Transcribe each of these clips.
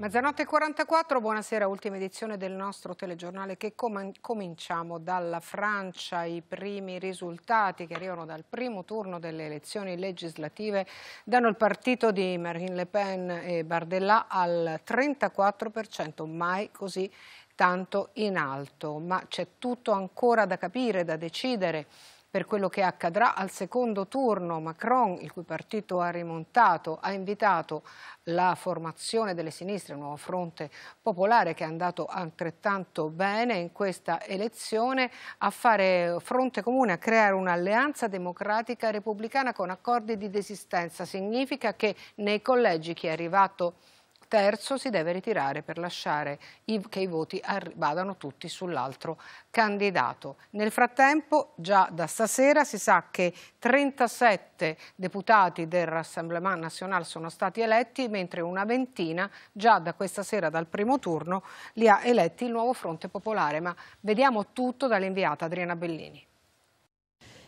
Mezzanotte 44, buonasera, ultima edizione del nostro telegiornale che com cominciamo dalla Francia, i primi risultati che arrivano dal primo turno delle elezioni legislative danno il partito di Marine Le Pen e Bardella al 34%, mai così tanto in alto, ma c'è tutto ancora da capire, da decidere per quello che accadrà al secondo turno. Macron, il cui partito ha rimontato, ha invitato la formazione delle sinistre, un nuovo fronte popolare che è andato altrettanto bene in questa elezione, a fare fronte comune, a creare un'alleanza democratica repubblicana con accordi di desistenza. Significa che nei collegi chi è arrivato terzo si deve ritirare per lasciare che i voti vadano tutti sull'altro candidato. Nel frattempo, già da stasera si sa che 37 deputati del Rassemblement National sono stati eletti, mentre una ventina già da questa sera, dal primo turno, li ha eletti il nuovo Fronte Popolare. Ma vediamo tutto dall'inviata Adriana Bellini.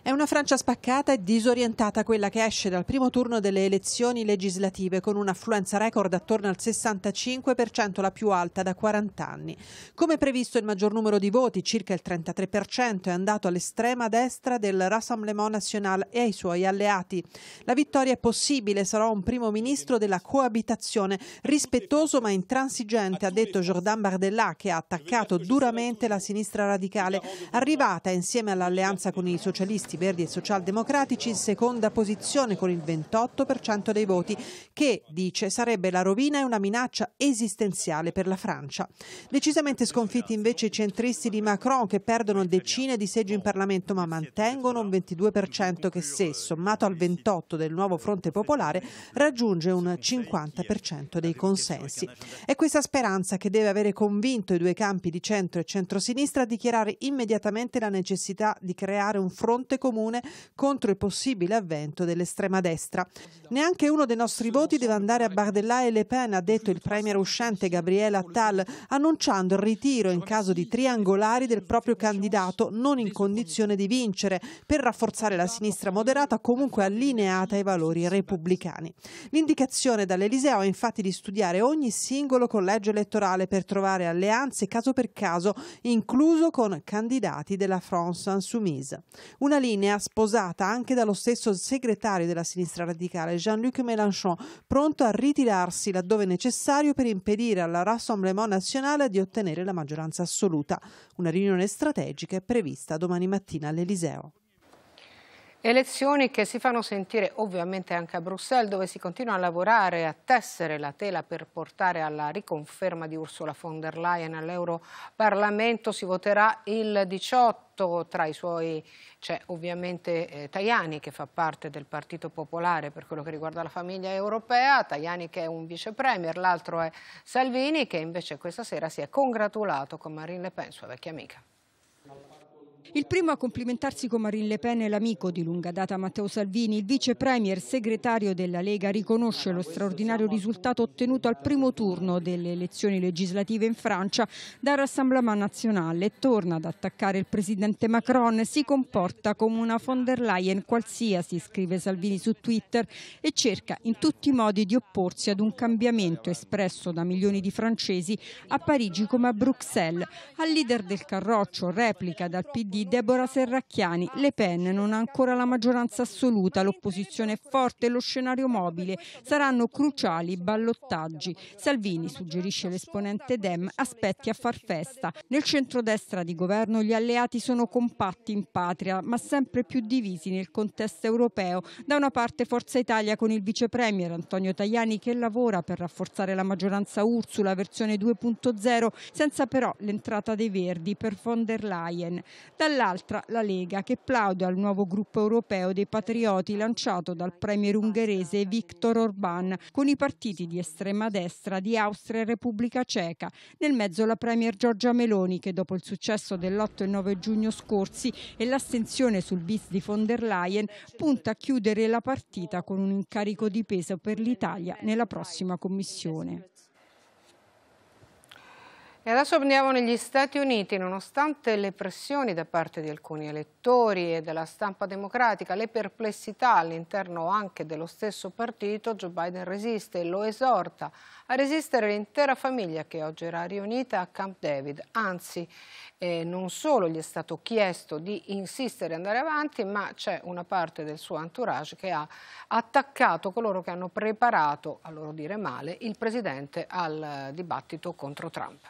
È una Francia spaccata e disorientata quella che esce dal primo turno delle elezioni legislative con un'affluenza record attorno al 65%, la più alta da 40 anni. Come previsto il maggior numero di voti, circa il 33%, è andato all'estrema destra del Rassemblement National e ai suoi alleati. La vittoria è possibile, sarà un primo ministro della coabitazione, rispettoso ma intransigente, ha detto Jordan Bardella, che ha attaccato duramente la sinistra radicale, arrivata insieme all'alleanza con i socialisti Socialisti, Verdi e Socialdemocratici in seconda posizione con il 28% dei voti, che, dice, sarebbe la rovina e una minaccia esistenziale per la Francia. Decisamente sconfitti invece i centristi di Macron che perdono decine di seggi in Parlamento ma mantengono un 22% che se, sommato al 28% del nuovo Fronte Popolare, raggiunge un 50% dei consensi. È questa speranza che deve avere convinto i due campi di centro e centrosinistra a dichiarare immediatamente la necessità di creare un fronte comune contro il possibile avvento dell'estrema destra. Neanche uno dei nostri voti deve andare a Bardella e Le Pen, ha detto il premier uscente Gabriele Attal, annunciando il ritiro in caso di triangolari del proprio candidato non in condizione di vincere, per rafforzare la sinistra moderata comunque allineata ai valori repubblicani. L'indicazione dall'Eliseo è infatti di studiare ogni singolo collegio elettorale per trovare alleanze caso per caso, incluso con candidati della France Insoumise. Una linea sposata anche dallo stesso segretario della sinistra radicale Jean-Luc Mélenchon, pronto a ritirarsi laddove necessario per impedire alla Rassemblement National di ottenere la maggioranza assoluta. Una riunione strategica è prevista domani mattina all'Eliseo. Elezioni che si fanno sentire ovviamente anche a Bruxelles dove si continua a lavorare a tessere la tela per portare alla riconferma di Ursula von der Leyen all'Europarlamento. Si voterà il 18 tra i suoi c'è ovviamente eh, Tajani che fa parte del Partito Popolare per quello che riguarda la famiglia europea, Tajani che è un vice premier, l'altro è Salvini che invece questa sera si è congratulato con Marine Le Pen, sua vecchia amica. Il primo a complimentarsi con Marine Le Pen è l'amico di lunga data Matteo Salvini. Il vice premier segretario della Lega riconosce lo straordinario risultato ottenuto al primo turno delle elezioni legislative in Francia dal Rassemblement National e torna ad attaccare il presidente Macron. Si comporta come una von der Leyen qualsiasi, scrive Salvini su Twitter, e cerca in tutti i modi di opporsi ad un cambiamento espresso da milioni di francesi a Parigi come a Bruxelles. Al leader del Carroccio replica dal PD Deborah Serracchiani. Le Pen non ha ancora la maggioranza assoluta, l'opposizione è forte lo scenario mobile. Saranno cruciali i ballottaggi. Salvini, suggerisce l'esponente Dem, aspetti a far festa. Nel centrodestra di governo gli alleati sono compatti in patria, ma sempre più divisi nel contesto europeo. Da una parte Forza Italia con il vice premier Antonio Tajani che lavora per rafforzare la maggioranza Ursula versione 2.0, senza però l'entrata dei Verdi per von der Leyen. Dalla dall'altra la Lega che plaude al nuovo gruppo europeo dei patrioti lanciato dal premier ungherese Viktor Orbán con i partiti di estrema destra di Austria e Repubblica Ceca. Nel mezzo la premier Giorgia Meloni che dopo il successo dell'8 e 9 giugno scorsi e l'astensione sul bis di von der Leyen punta a chiudere la partita con un incarico di peso per l'Italia nella prossima commissione. E adesso andiamo negli Stati Uniti, nonostante le pressioni da parte di alcuni elettori e della stampa democratica, le perplessità all'interno anche dello stesso partito, Joe Biden resiste e lo esorta a resistere l'intera famiglia che oggi era riunita a Camp David. Anzi, eh, non solo gli è stato chiesto di insistere e andare avanti, ma c'è una parte del suo entourage che ha attaccato coloro che hanno preparato, a loro dire male, il presidente al dibattito contro Trump.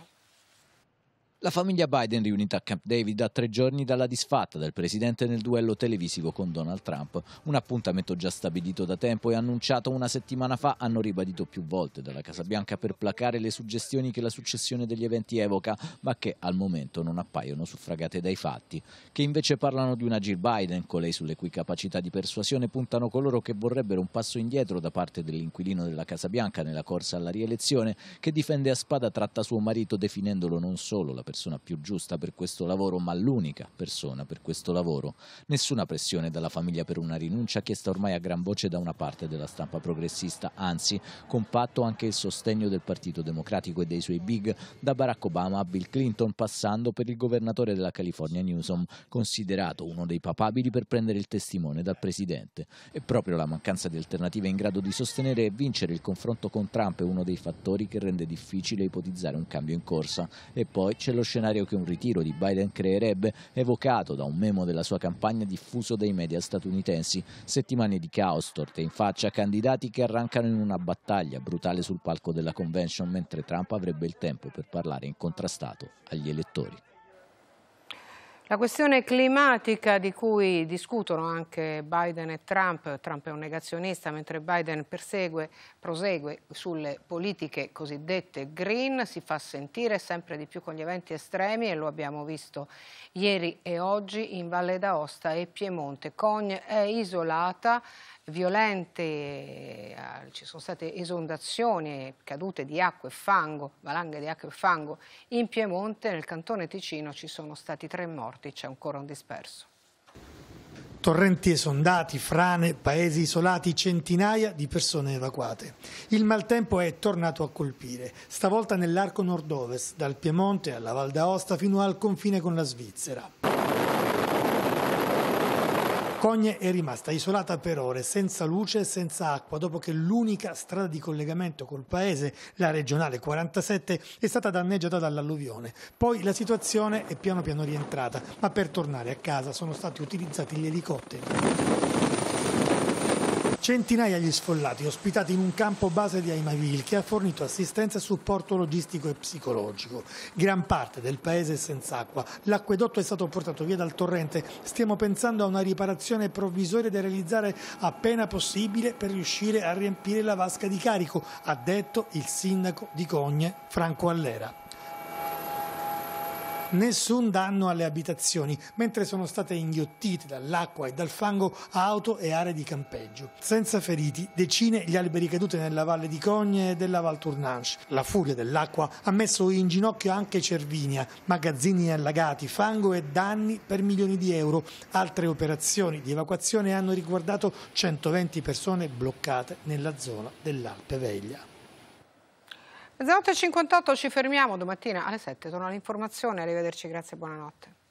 La famiglia Biden riunita a Camp David a tre giorni dalla disfatta del presidente nel duello televisivo con Donald Trump, un appuntamento già stabilito da tempo e annunciato una settimana fa, hanno ribadito più volte dalla Casa Bianca per placare le suggestioni che la successione degli eventi evoca, ma che al momento non appaiono suffragate dai fatti, che invece parlano di una Jill Biden, colei sulle cui capacità di persuasione puntano coloro che vorrebbero un passo indietro da parte dell'inquilino della Casa Bianca nella corsa alla rielezione, che difende a spada tratta suo marito definendolo non solo la persona più giusta per questo lavoro, ma l'unica persona per questo lavoro. Nessuna pressione dalla famiglia per una rinuncia chiesta ormai a gran voce da una parte della stampa progressista, anzi compatto anche il sostegno del Partito Democratico e dei suoi big, da Barack Obama a Bill Clinton, passando per il governatore della California Newsom, considerato uno dei papabili per prendere il testimone dal presidente. E proprio la mancanza di alternative in grado di sostenere e vincere il confronto con Trump è uno dei fattori che rende difficile ipotizzare un cambio in corsa. E poi c'è lo lo scenario che un ritiro di Biden creerebbe, evocato da un memo della sua campagna diffuso dai media statunitensi. Settimane di caos, torte in faccia, candidati che arrancano in una battaglia brutale sul palco della convention, mentre Trump avrebbe il tempo per parlare incontrastato agli elettori. La questione climatica di cui discutono anche Biden e Trump, Trump è un negazionista mentre Biden persegue, prosegue sulle politiche cosiddette green, si fa sentire sempre di più con gli eventi estremi e lo abbiamo visto ieri e oggi in Valle d'Aosta e Piemonte. Cogne è isolata, violente, eh, ci sono state esondazioni, cadute di acqua e fango, valanghe di acqua e fango in Piemonte, nel cantone Ticino ci sono stati tre morti, c'è ancora un disperso. Torrenti esondati, frane, paesi isolati, centinaia di persone evacuate. Il maltempo è tornato a colpire, stavolta nell'arco nord-ovest, dal Piemonte alla Val d'Aosta fino al confine con la Svizzera. Cogne è rimasta isolata per ore, senza luce e senza acqua, dopo che l'unica strada di collegamento col paese, la regionale 47, è stata danneggiata dall'alluvione. Poi la situazione è piano piano rientrata, ma per tornare a casa sono stati utilizzati gli elicotteri. Centinaia gli sfollati ospitati in un campo base di Aimaville che ha fornito assistenza e supporto logistico e psicologico. Gran parte del paese è senza acqua. L'acquedotto è stato portato via dal torrente. Stiamo pensando a una riparazione provvisoria da realizzare appena possibile per riuscire a riempire la vasca di carico, ha detto il sindaco di Cogne, Franco Allera. Nessun danno alle abitazioni, mentre sono state inghiottite dall'acqua e dal fango auto e aree di campeggio. Senza feriti, decine gli alberi caduti nella valle di Cogne e della Val Tournanche. La furia dell'acqua ha messo in ginocchio anche Cervinia, magazzini allagati, fango e danni per milioni di euro. Altre operazioni di evacuazione hanno riguardato 120 persone bloccate nella zona dell'Alpe Veglia. Mezzanotte 58 ci fermiamo, domattina alle 7 torna l'informazione, arrivederci, grazie e buonanotte.